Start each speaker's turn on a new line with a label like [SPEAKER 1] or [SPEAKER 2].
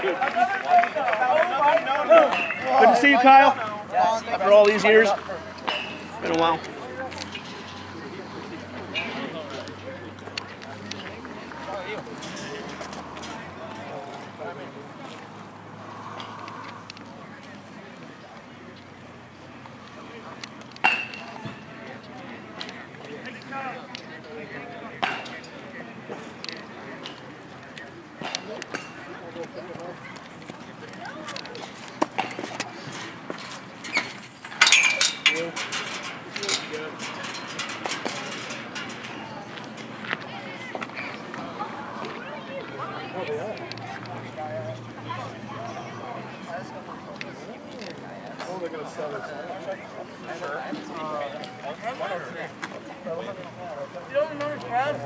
[SPEAKER 1] Good to see you, Kyle. After all these years. it's Been a while.
[SPEAKER 2] You don't remember Trav?